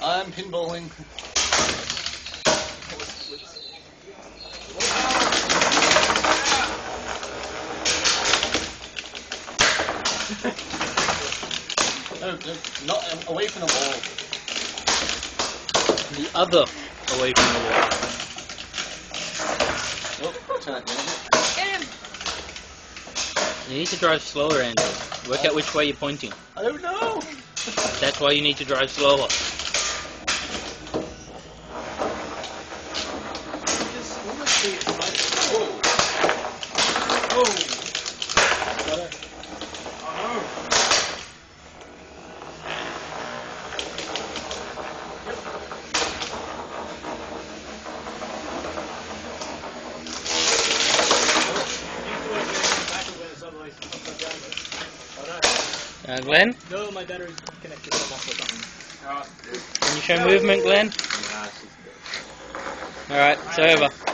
I'm pinballing. no, no, not um, away from the wall. The other away from the wall. Oh, turn that down. Get him! You need to drive slower, Andy. Work out which way you're pointing. I don't know. That's why you need to drive slower. Uh, Glenn, No, my battery's connected. I'm off or can you show movement, Glenn? Alright, it's over.